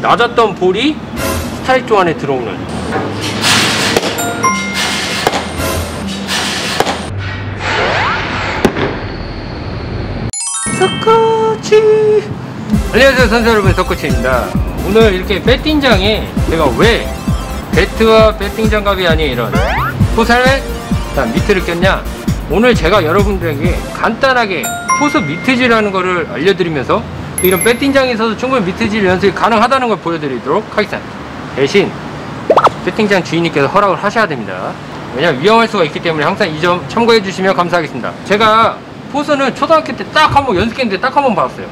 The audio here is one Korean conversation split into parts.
낮았던 볼이 존 안에 들어오는. 석코치! 안녕하세요 선수 여러분. 석코치입니다. 오늘 이렇게 배팅장에 제가 왜 배트와 배팅 장갑이 아닌 이런 포살렛 미트를 꼈냐? 오늘 제가 여러분들에게 간단하게 포스 미트질하는 거를 알려드리면서 이런 배팅장에서도 충분히 미트질 연습이 가능하다는 걸 보여드리도록 하겠습니다. 대신 배팅장 주인님께서 허락을 하셔야 됩니다. 왜냐면 위험할 수가 있기 때문에 항상 이 점 참고해 주시면 감사하겠습니다. 제가 포스는 초등학교 때 딱 한 번 연습했는데 딱 한 번 봤어요.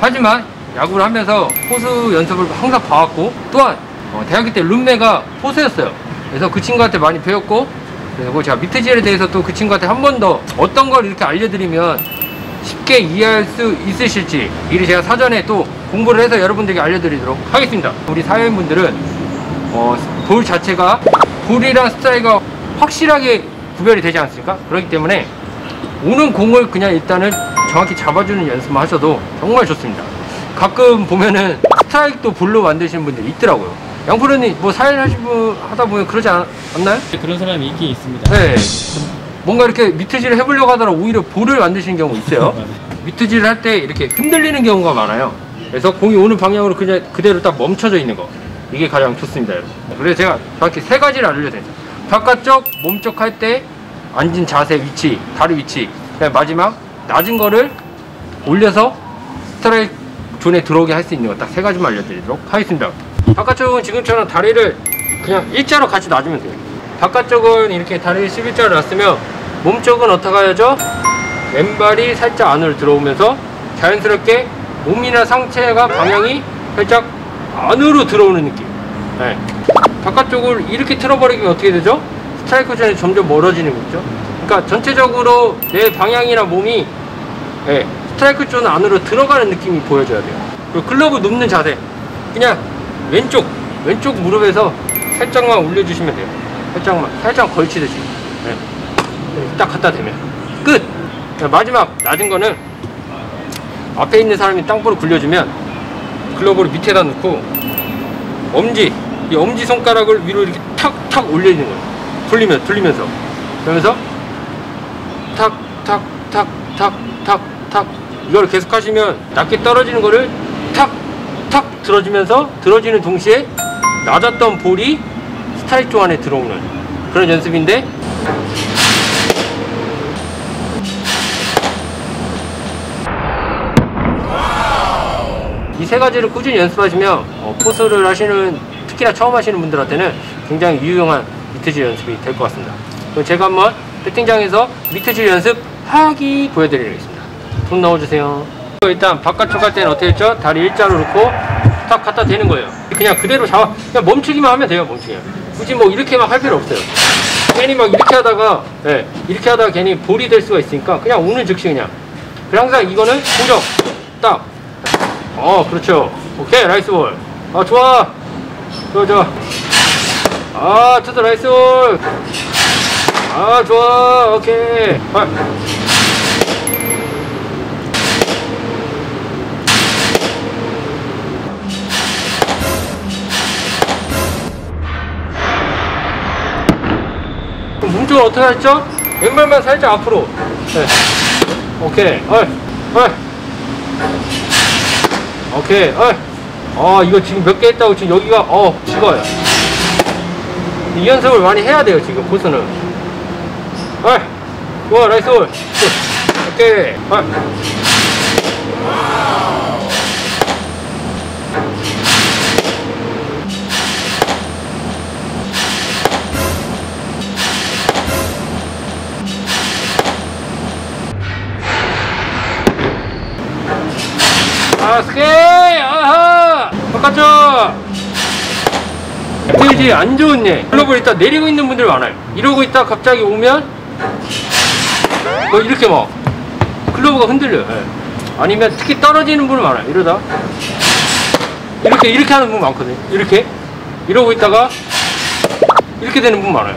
하지만 야구를 하면서 포스 연습을 항상 봐왔고 또한 어, 대학교 때 룸메가 포스였어요. 그래서 그 친구한테 많이 배웠고 그리고 제가 미트질에 대해서 또 그 친구한테 한 번 더 어떤 걸 이렇게 알려드리면 쉽게 이해할 수 있으실지 미리 제가 사전에 또 공부를 해서 여러분들에게 알려드리도록 하겠습니다 우리 사회인분들은 어, 볼 자체가 볼이랑 스트라이크가 확실하게 구별이 되지 않습니까? 그렇기 때문에 오는 공을 그냥 일단은 정확히 잡아주는 연습만 하셔도 정말 좋습니다. 가끔 보면은 스트라이크도 볼로 만드시는 분들이 있더라고요. 양프로님 뭐 사연 하시고 하다 보면 그러지 않, 않나요? 그런 사람이 있긴 있습니다. 네. 뭔가 이렇게 미트질을 해보려고 하다가 오히려 볼을 만드시는 경우 있어요. 미트질을 할 때 이렇게 흔들리는 경우가 많아요. 그래서 공이 오는 방향으로 그냥 그대로 딱 멈춰져 있는 거. 이게 가장 좋습니다, 여러분. 그래서 제가 정확히 세 가지를 알려드립니다. 바깥쪽, 몸쪽 할 때 앉은 자세 위치, 다리 위치. 마지막 낮은 거를 올려서 스트라이크 존에 들어오게 할 수 있는 거 딱 세 가지만 알려드리도록 하겠습니다. 바깥쪽은 지금처럼 다리를 그냥 일자로 같이 놔주면 돼요. 바깥쪽은 이렇게 다리를 11자로 놨으면 몸쪽은 어떻게 해야죠? 왼발이 살짝 안으로 들어오면서 자연스럽게 몸이나 상체가 방향이 살짝 안으로 들어오는 느낌. 네. 바깥쪽을 이렇게 틀어버리면 어떻게 되죠? 스트라이크 존이 점점 멀어지는 거죠. 그러니까 전체적으로 내 방향이나 몸이 네, 스트라이크 존 안으로 들어가는 느낌이 보여줘야 돼요. 그리고 글러브 눕는 자세. 그냥 왼쪽, 왼쪽 무릎에서 살짝만 올려주시면 돼요. 살짝만, 살짝 걸치듯이. 네. 네, 딱 갖다 대면. 끝! 자, 마지막 낮은 거는 앞에 있는 사람이 땅볼을 굴려주면 글러브를 밑에다 놓고 엄지, 이 엄지 손가락을 위로 이렇게 탁탁 올려주는 거예요. 돌리면, 돌리면서. 그러면서 탁, 탁, 탁, 탁, 탁, 탁. 이걸 계속 하시면 낮게 떨어지는 거를 탁, 탁 들어주면서 들어지는 동시에 낮았던 볼이 스트라이크 존 안에 들어오는 그런 연습인데 이 세 가지를 꾸준히 연습하시면 어, 포수를 하시는 특히나 처음 하시는 분들한테는 굉장히 유용한 미트질 연습이 될 것 같습니다. 그럼 제가 한번 배팅장에서 미트질 연습 하기 보여드리겠습니다. 손 넣어주세요. 일단 바깥쪽 할 때는 어떻게 했죠? 다리 일자로 놓고 딱 갖다 대는 거예요. 그냥 그대로 잡아, 그냥 멈추기만 하면 돼요, 멈추기만. 굳이 뭐 이렇게만 할 필요 없어요. 괜히 막 이렇게 하다가, 예, 이렇게 하다가 괜히 볼이 될 수가 있으니까 그냥 오는 즉시 그냥. 그래 항상 이거는 고정. 딱. 어, 그렇죠. 오케이, nice ball. 아, 좋아. 좋아, 좋아. 아, 투더 nice ball. 아, 좋아. 오케이. 아. 몸쪽은 어떻게 했죠? 왼발만 살짝 앞으로. 네. 오케이. 어이. 어이. 오케이. 어이. 어, 이거 지금 몇 개 했다고 지금 여기가, 어, 죽어요. 이 연습을 많이 해야 돼요, 지금. 어이. 좋아, nice ball. 오케이. 어이. 아, 스케이! 아하! 바깥쪽! 되지 안 좋은 예. 글러브를 일단 내리고 있는 분들 많아요. 이러고 있다 갑자기 오면 뭐 이렇게 막 글러브가 흔들려요. 예. 아니면 특히 떨어지는 분은 많아요. 이러다 이렇게 이렇게 하는 분 많거든요. 이렇게 이러고 있다가 이렇게 되는 분 많아요.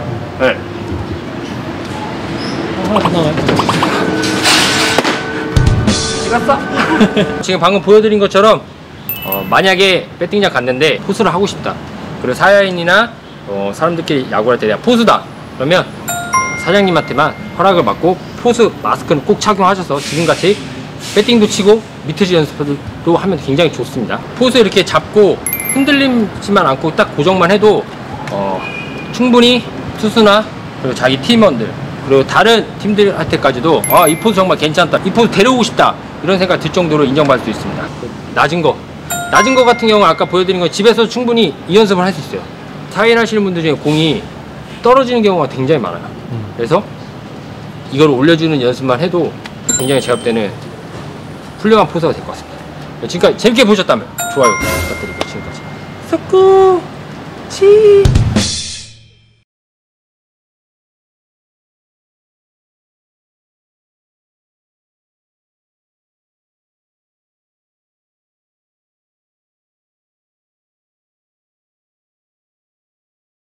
찍었어? 지금 방금 보여드린 것처럼 어, 만약에 배팅장 갔는데 포수를 하고 싶다. 그리고 사야인이나 어, 사람들끼리 야구할 때 내가 포수다. 그러면 사장님한테만 허락을 받고 포수 마스크는 꼭 착용하셔서 지금같이 배팅도 치고 미트지 연습도 하면 굉장히 좋습니다. 포수 이렇게 잡고 흔들리지만 않고 딱 고정만 해도 어, 충분히 투수나 그리고 자기 팀원들 그리고 다른 팀들한테까지도 아 이 포수 정말 괜찮다 이 포수 데려오고 싶다 이런 생각 들 정도로 인정받을 수 있습니다 낮은 거 낮은 거 같은 경우는 아까 보여드린 건 집에서 충분히 이 연습을 할 수 있어요. 사인 하시는 분들 중에 공이 떨어지는 경우가 굉장히 많아요. 그래서 이걸 올려주는 연습만 해도 굉장히 볼 때는 훌륭한 포수가 될 것 같습니다. 지금까지 재밌게 보셨다면 좋아요 부탁드리고 지금까지. 석구 치